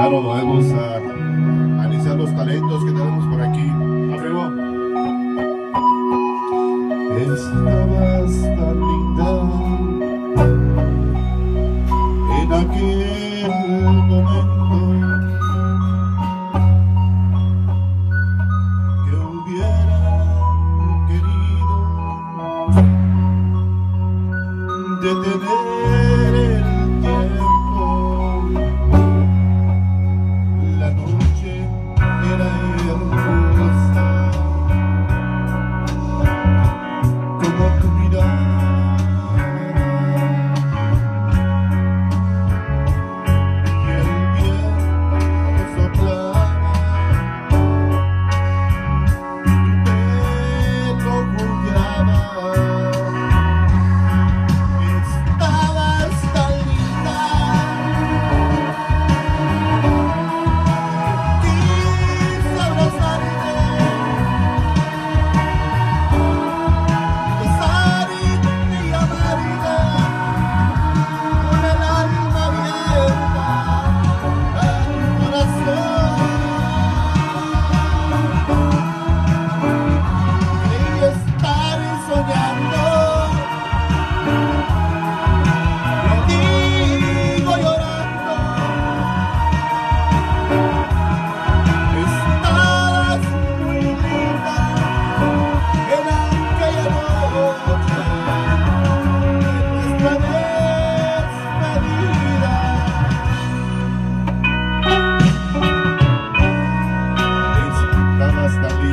Claro, vamos a analizar los talentos que tenemos por aquí. Arriba. Estabas tan linda en aquel momento. que hubiera querido detener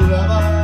forever